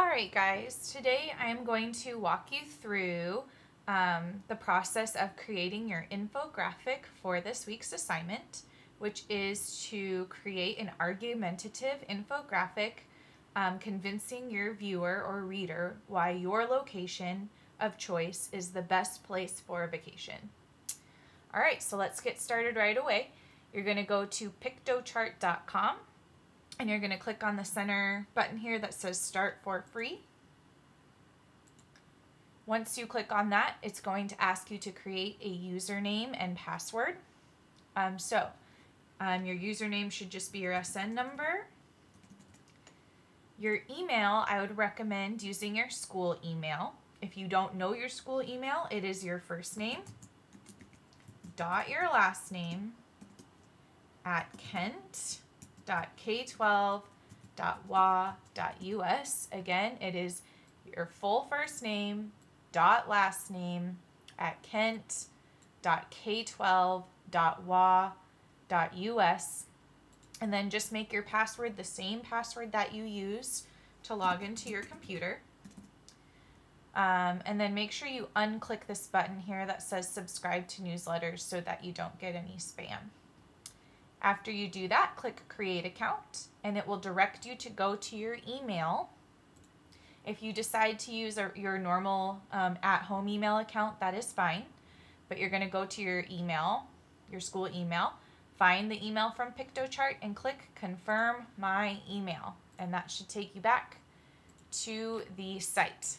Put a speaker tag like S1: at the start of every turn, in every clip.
S1: Alright guys, today I'm going to walk you through um, the process of creating your infographic for this week's assignment, which is to create an argumentative infographic um, convincing your viewer or reader why your location of choice is the best place for a vacation. Alright, so let's get started right away. You're going to go to piktochart.com and you're going to click on the center button here that says start for free. Once you click on that, it's going to ask you to create a username and password. Um, so um, your username should just be your SN number. Your email, I would recommend using your school email. If you don't know your school email, it is your first name, dot your last name, at Kent www.k12.wa.us. Again, it is your full first name dot last name at kent.k12.wa.us. And then just make your password the same password that you use to log into your computer. Um, and then make sure you unclick this button here that says subscribe to newsletters so that you don't get any spam. After you do that, click Create Account, and it will direct you to go to your email. If you decide to use a, your normal um, at-home email account, that is fine. But you're going to go to your email, your school email, find the email from Piktochart and click Confirm My Email. And that should take you back to the site.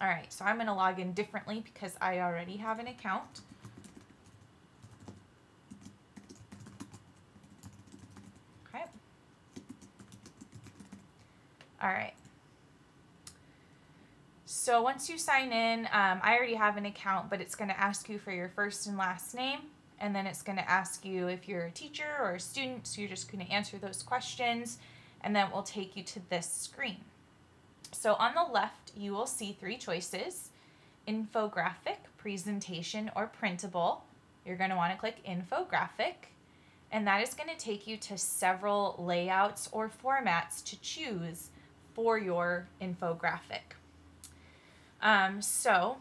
S1: All right, so I'm going to log in differently because I already have an account. All right. So once you sign in, um, I already have an account, but it's going to ask you for your first and last name. And then it's going to ask you if you're a teacher or a student. So you're just going to answer those questions. And then it will take you to this screen. So on the left, you will see three choices. Infographic, presentation, or printable. You're going to want to click infographic. And that is going to take you to several layouts or formats to choose for your infographic. Um, so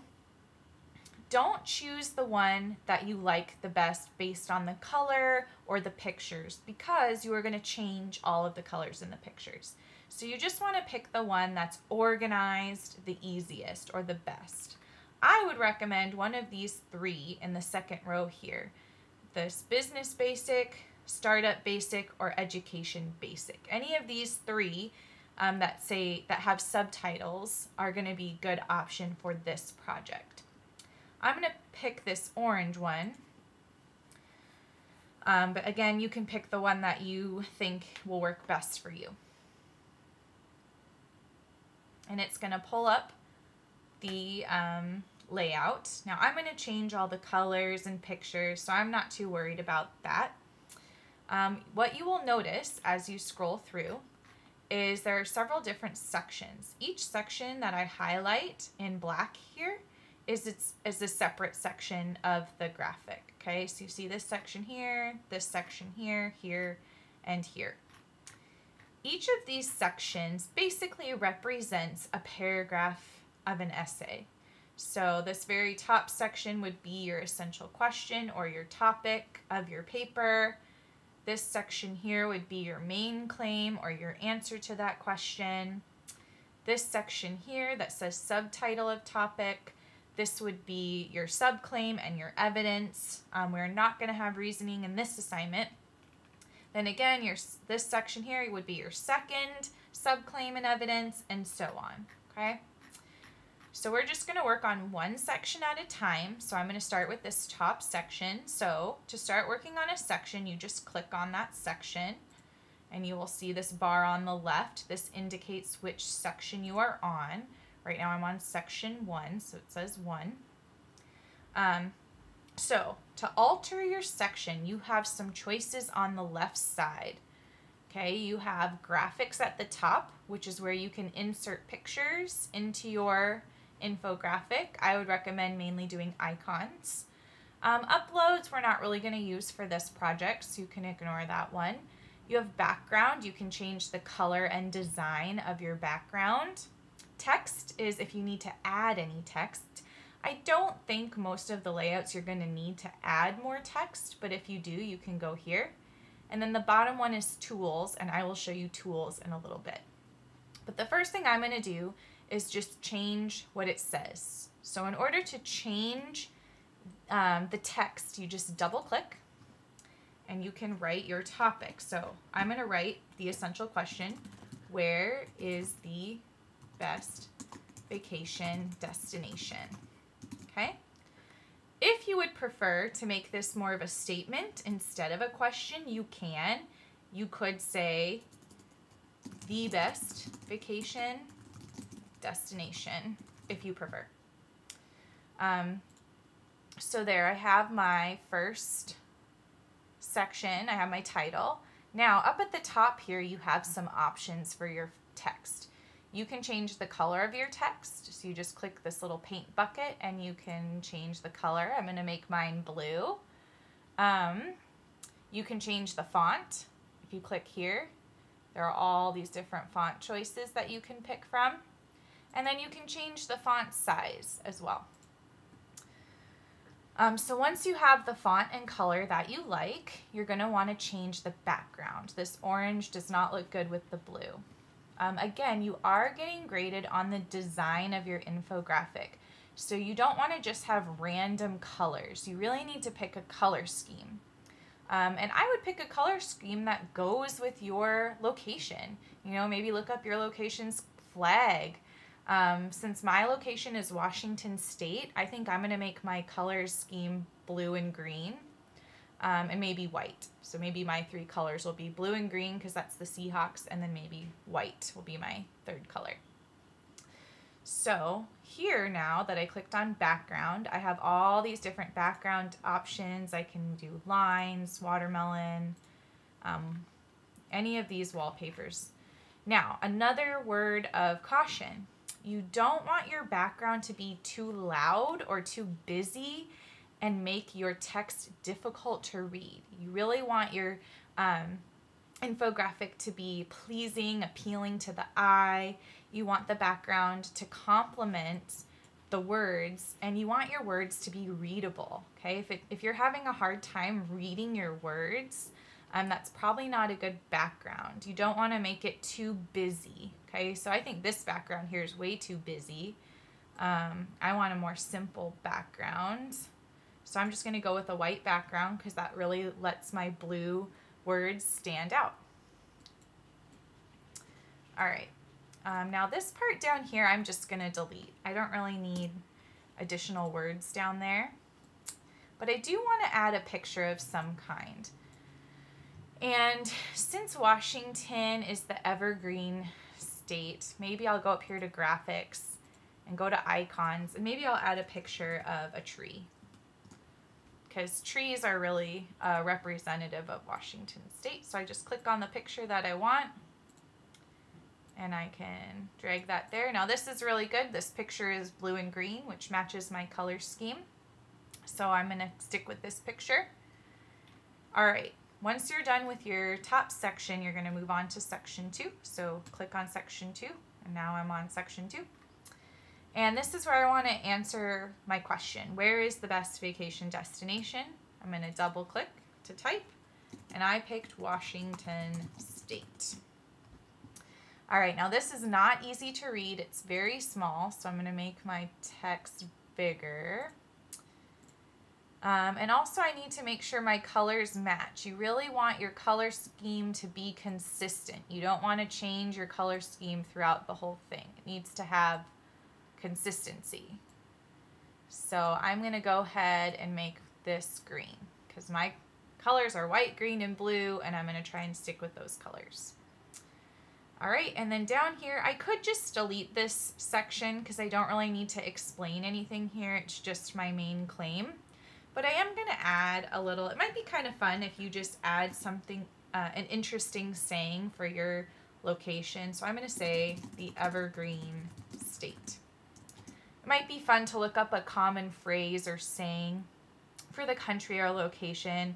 S1: don't choose the one that you like the best based on the color or the pictures because you are going to change all of the colors in the pictures. So you just want to pick the one that's organized, the easiest, or the best. I would recommend one of these three in the second row here. This business basic, startup basic, or education basic. Any of these three um, that say that have subtitles are going to be good option for this project. I'm going to pick this orange one. Um, but again, you can pick the one that you think will work best for you. And it's going to pull up the um, layout. Now I'm going to change all the colors and pictures, so I'm not too worried about that. Um, what you will notice as you scroll through is there are several different sections. Each section that I highlight in black here is it's is a separate section of the graphic. Okay, so you see this section here, this section here, here, and here. Each of these sections basically represents a paragraph of an essay. So this very top section would be your essential question or your topic of your paper. This section here would be your main claim or your answer to that question. This section here that says subtitle of topic, this would be your subclaim and your evidence. Um, we're not going to have reasoning in this assignment. Then again, your this section here would be your second subclaim and evidence and so on, okay? So we're just going to work on one section at a time. So I'm going to start with this top section. So to start working on a section, you just click on that section and you will see this bar on the left. This indicates which section you are on. Right now I'm on section one, so it says one. Um, so to alter your section, you have some choices on the left side. Okay, you have graphics at the top, which is where you can insert pictures into your infographic, I would recommend mainly doing icons. Um, uploads we're not really going to use for this project, so you can ignore that one. You have background. You can change the color and design of your background. Text is if you need to add any text. I don't think most of the layouts you're going to need to add more text, but if you do, you can go here. And then the bottom one is tools, and I will show you tools in a little bit. But the first thing I'm going to do is just change what it says. So in order to change um, the text, you just double click and you can write your topic. So I'm going to write the essential question, where is the best vacation destination? Okay. If you would prefer to make this more of a statement instead of a question, you can. You could say the best vacation destination if you prefer. Um, so there I have my first section. I have my title. Now up at the top here you have some options for your text. You can change the color of your text. So you just click this little paint bucket and you can change the color. I'm going to make mine blue. Um, you can change the font. If you click here, there are all these different font choices that you can pick from. And then you can change the font size as well. Um, so once you have the font and color that you like, you're going to want to change the background. This orange does not look good with the blue. Um, again, you are getting graded on the design of your infographic. So you don't want to just have random colors. You really need to pick a color scheme. Um, and I would pick a color scheme that goes with your location. You know, maybe look up your location's flag um, since my location is Washington State, I think I'm going to make my color scheme blue and green um, and maybe white. So maybe my three colors will be blue and green because that's the Seahawks and then maybe white will be my third color. So here now that I clicked on background, I have all these different background options. I can do lines, watermelon, um, any of these wallpapers. Now, another word of caution. You don't want your background to be too loud or too busy and make your text difficult to read. You really want your um, infographic to be pleasing, appealing to the eye. You want the background to complement the words and you want your words to be readable. Okay, if, it, if you're having a hard time reading your words, um, that's probably not a good background. You don't want to make it too busy. Okay, so I think this background here is way too busy. Um, I want a more simple background. So I'm just going to go with a white background because that really lets my blue words stand out. All right, um, now this part down here I'm just going to delete. I don't really need additional words down there. But I do want to add a picture of some kind. And since Washington is the evergreen state. Maybe I'll go up here to graphics and go to icons and maybe I'll add a picture of a tree because trees are really uh, representative of Washington state. So I just click on the picture that I want and I can drag that there. Now this is really good. This picture is blue and green, which matches my color scheme. So I'm gonna stick with this picture. All right, once you're done with your top section, you're going to move on to section two. So click on section two, and now I'm on section two. And this is where I want to answer my question. Where is the best vacation destination? I'm going to double click to type, and I picked Washington State. All right, now this is not easy to read. It's very small, so I'm going to make my text bigger. Um, and also I need to make sure my colors match. You really want your color scheme to be consistent. You don't want to change your color scheme throughout the whole thing. It needs to have consistency. So I'm going to go ahead and make this green because my colors are white, green, and blue, and I'm going to try and stick with those colors. All right, and then down here, I could just delete this section because I don't really need to explain anything here. It's just my main claim. But I am going to add a little, it might be kind of fun if you just add something, uh, an interesting saying for your location. So I'm going to say the evergreen state. It might be fun to look up a common phrase or saying for the country or location.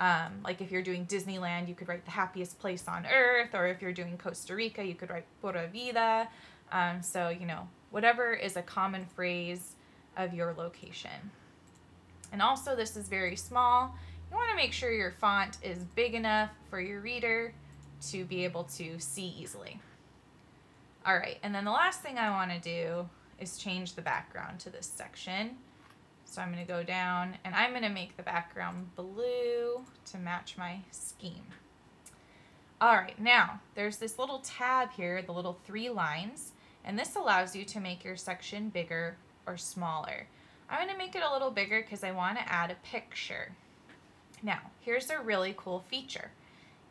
S1: Um, like if you're doing Disneyland, you could write the happiest place on earth, or if you're doing Costa Rica, you could write pura vida. Um, so, you know, whatever is a common phrase of your location. And also, this is very small. You want to make sure your font is big enough for your reader to be able to see easily. All right, and then the last thing I want to do is change the background to this section. So I'm going to go down and I'm going to make the background blue to match my scheme. All right, now there's this little tab here, the little three lines, and this allows you to make your section bigger or smaller. I'm going to make it a little bigger because I want to add a picture. Now, here's a really cool feature.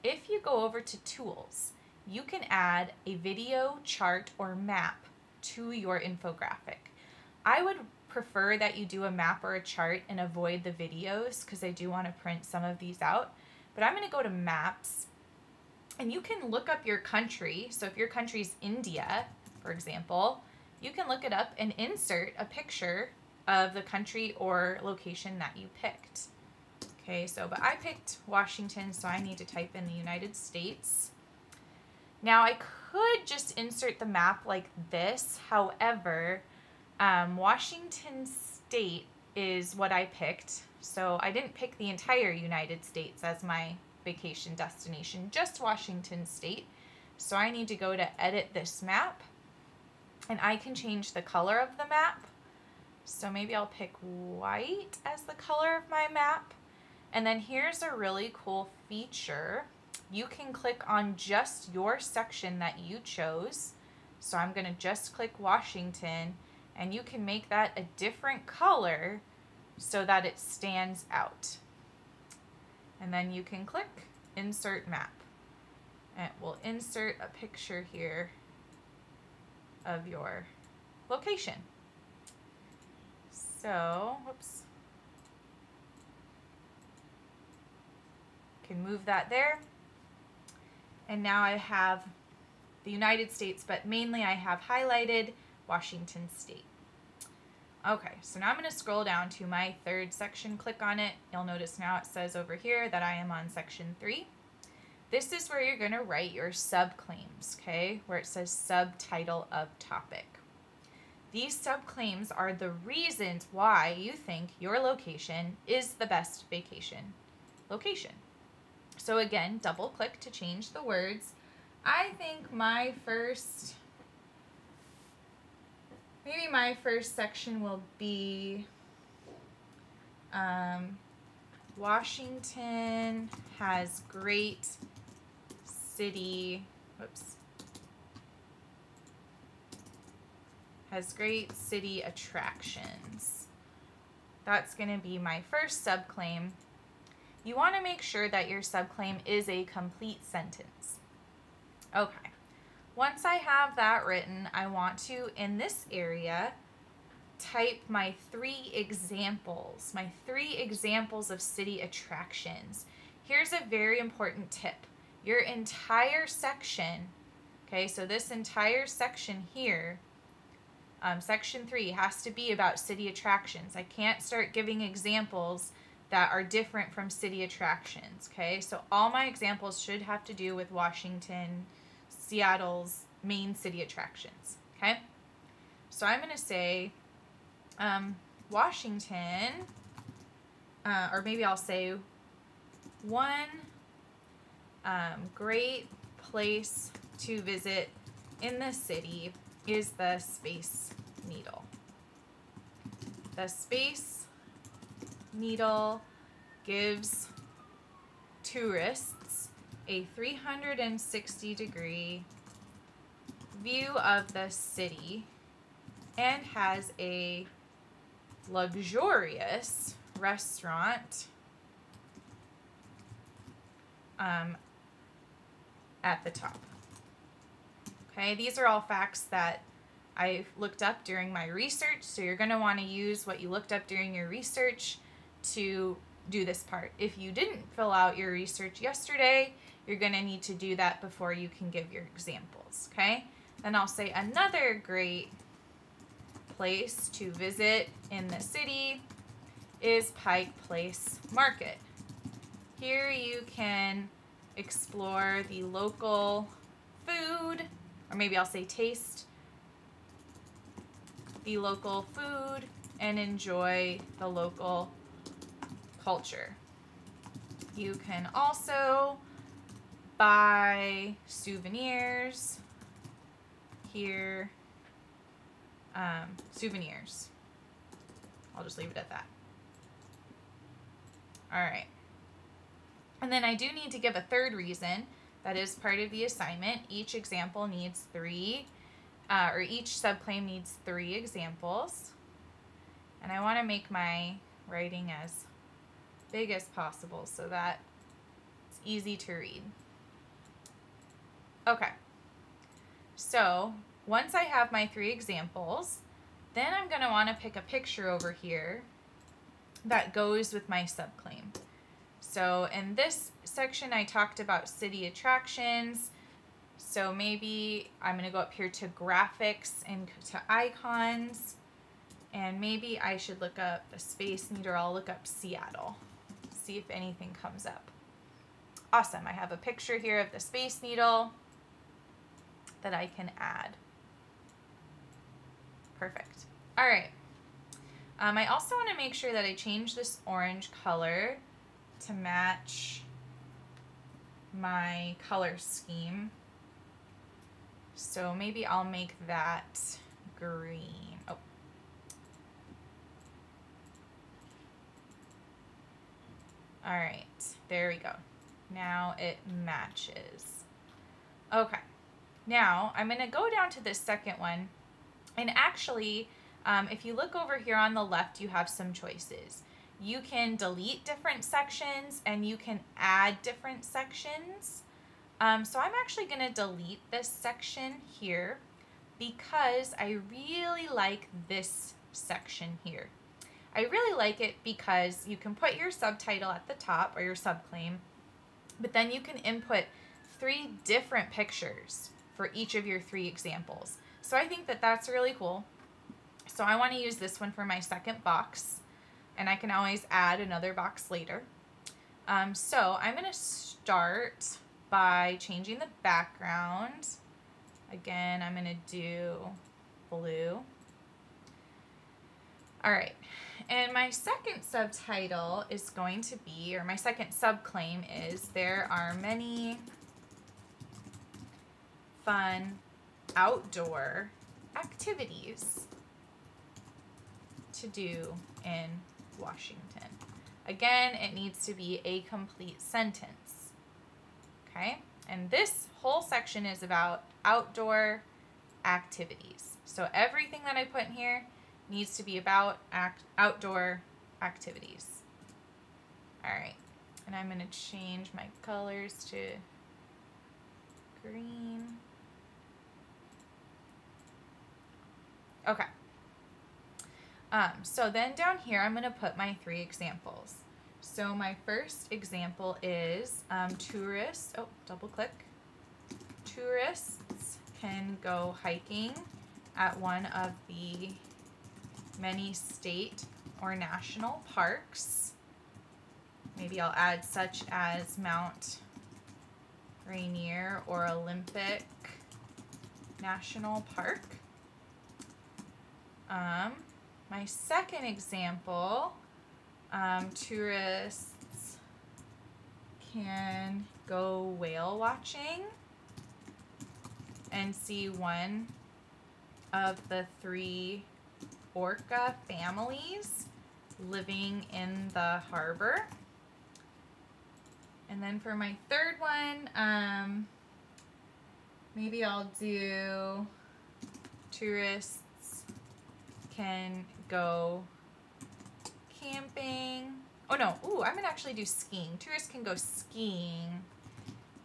S1: If you go over to Tools, you can add a video, chart, or map to your infographic. I would prefer that you do a map or a chart and avoid the videos because I do want to print some of these out. But I'm going to go to maps and you can look up your country. So if your country's India, for example, you can look it up and insert a picture of the country or location that you picked. Okay, so, but I picked Washington, so I need to type in the United States. Now I could just insert the map like this. However, um, Washington State is what I picked. So I didn't pick the entire United States as my vacation destination, just Washington State. So I need to go to edit this map and I can change the color of the map. So maybe I'll pick white as the color of my map. And then here's a really cool feature. You can click on just your section that you chose. So I'm gonna just click Washington and you can make that a different color so that it stands out. And then you can click insert map. And it will insert a picture here of your location. So, whoops. Can move that there. And now I have the United States, but mainly I have highlighted Washington State. Okay, so now I'm going to scroll down to my third section, click on it. You'll notice now it says over here that I am on section 3. This is where you're going to write your subclaims, okay, where it says subtitle of topic. These subclaims are the reasons why you think your location is the best vacation location. So again, double click to change the words. I think my first maybe my first section will be um, Washington has great city, whoops, has great city attractions. That's going to be my first subclaim. You want to make sure that your subclaim is a complete sentence. Okay. Once I have that written, I want to, in this area, type my three examples, my three examples of city attractions. Here's a very important tip. Your entire section, okay, so this entire section here, um, section three has to be about city attractions. I can't start giving examples that are different from city attractions, okay? So all my examples should have to do with Washington, Seattle's main city attractions. Okay, so I'm going to say um, Washington, uh, or maybe I'll say one um, great place to visit in the city is the Space Needle. The Space Needle gives tourists a 360 degree view of the city and has a luxurious restaurant um, at the top. Okay, these are all facts that I looked up during my research, so you're going to want to use what you looked up during your research to do this part. If you didn't fill out your research yesterday, you're going to need to do that before you can give your examples, okay? Then I'll say another great place to visit in the city is Pike Place Market. Here you can explore the local food, or maybe I'll say taste the local food and enjoy the local culture. You can also buy souvenirs here. Um, souvenirs. I'll just leave it at that. All right. And then I do need to give a third reason that is part of the assignment. Each example needs three, uh, or each subclaim needs three examples. And I want to make my writing as big as possible so that it's easy to read. Okay. So once I have my three examples, then I'm going to want to pick a picture over here that goes with my subclaim. So in this section, I talked about city attractions. So maybe I'm going to go up here to graphics and to icons. And maybe I should look up a space needle. I'll look up Seattle, see if anything comes up. Awesome. I have a picture here of the Space Needle that I can add. Perfect. All right. Um, I also want to make sure that I change this orange color to match my color scheme. So maybe I'll make that green. Oh. All right, there we go. Now it matches. Okay, now I'm gonna go down to this second one. And actually, um, if you look over here on the left, you have some choices. You can delete different sections and you can add different sections. Um, so I'm actually going to delete this section here because I really like this section here. I really like it because you can put your subtitle at the top or your subclaim, but then you can input three different pictures for each of your three examples. So I think that that's really cool. So I want to use this one for my second box, and I can always add another box later. Um, so I'm going to start by changing the background. Again, I'm going to do blue. All right, and my second subtitle is going to be, or my second subclaim is, there are many fun outdoor activities to do in Washington. Again, it needs to be a complete sentence. Okay? And this whole section is about outdoor activities. So everything that I put in here needs to be about act outdoor activities. All right. And I'm going to change my colors to green. Okay. Um, so then down here, I'm going to put my three examples. So my first example is um, tourists, oh, double click. Tourists can go hiking at one of the many state or national parks. Maybe I'll add such as Mount Rainier or Olympic National Park. Um, my second example, um, tourists can go whale watching and see one of the three orca families living in the harbor. And then for my third one, um, maybe I'll do tourists can go camping. Oh no, ooh, I'm gonna actually do skiing. Tourists can go skiing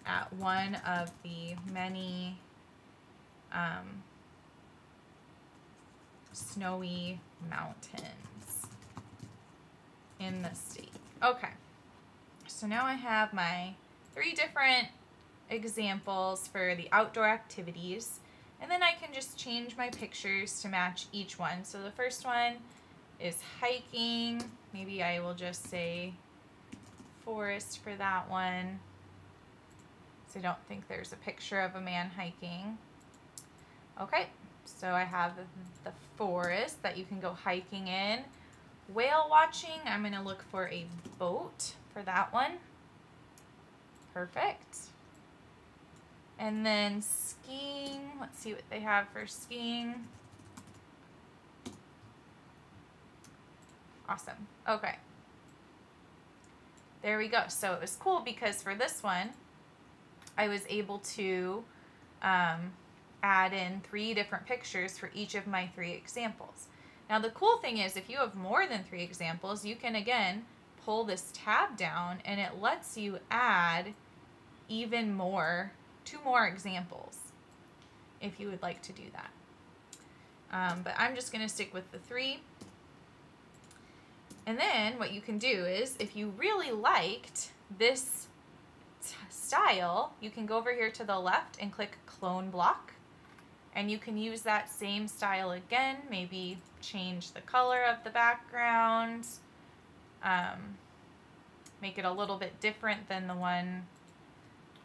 S1: at one of the many um, snowy mountains in the state. Okay, so now I have my three different examples for the outdoor activities. And then I can just change my pictures to match each one. So the first one is hiking. Maybe I will just say forest for that one. So I don't think there's a picture of a man hiking. Okay, so I have the forest that you can go hiking in. Whale watching, I'm going to look for a boat for that one. Perfect. And then skiing, let's see what they have for skiing. Awesome. Okay. There we go. So it was cool because for this one, I was able to um, add in three different pictures for each of my three examples. Now the cool thing is if you have more than three examples, you can again pull this tab down and it lets you add even more, two more examples if you would like to do that. Um, but I'm just going to stick with the three. And then what you can do is if you really liked this style, you can go over here to the left and click clone block. And you can use that same style again, maybe change the color of the background, um, make it a little bit different than the one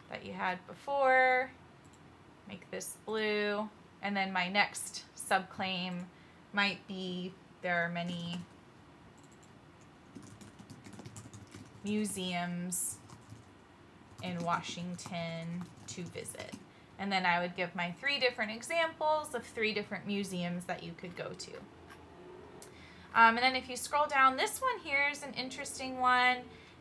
S1: that you had before, make this blue, and then my next subclaim might be there are many museums in Washington to visit. And then I would give my three different examples of three different museums that you could go to. Um, and then if you scroll down, this one here is an interesting one.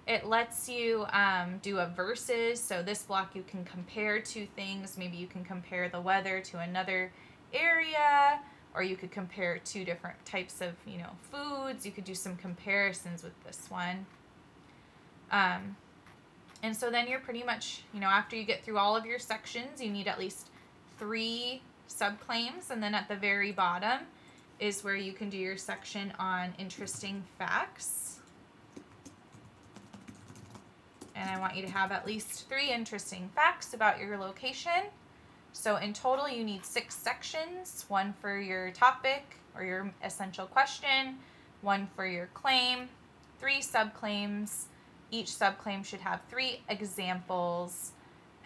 S1: It lets you um, do a versus. So this block you can compare two things. Maybe you can compare the weather to another area or you could compare two different types of, you know, foods. You could do some comparisons with this one. Um, and so then you're pretty much, you know, after you get through all of your sections, you need at least three subclaims. And then at the very bottom is where you can do your section on interesting facts. And I want you to have at least three interesting facts about your location. So in total, you need six sections, one for your topic or your essential question, one for your claim, three subclaims, each subclaim should have three examples,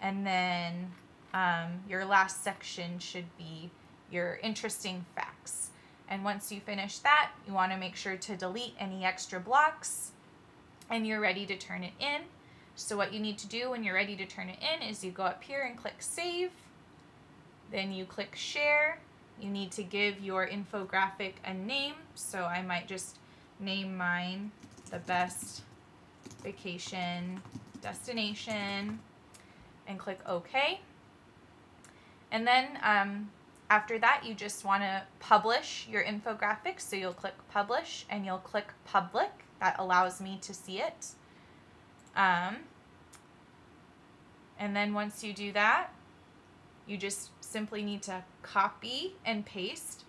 S1: and then um, your last section should be your interesting facts. And once you finish that, you want to make sure to delete any extra blocks and you're ready to turn it in. So what you need to do when you're ready to turn it in is you go up here and click save. Then you click share. You need to give your infographic a name. So I might just name mine the best vacation destination and click OK. And then um, after that, you just want to publish your infographic. So you'll click publish and you'll click public. That allows me to see it. Um, and then once you do that, you just simply need to copy and paste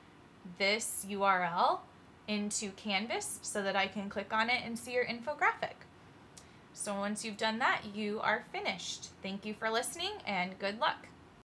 S1: this URL into Canvas so that I can click on it and see your infographic. So once you've done that, you are finished. Thank you for listening and good luck.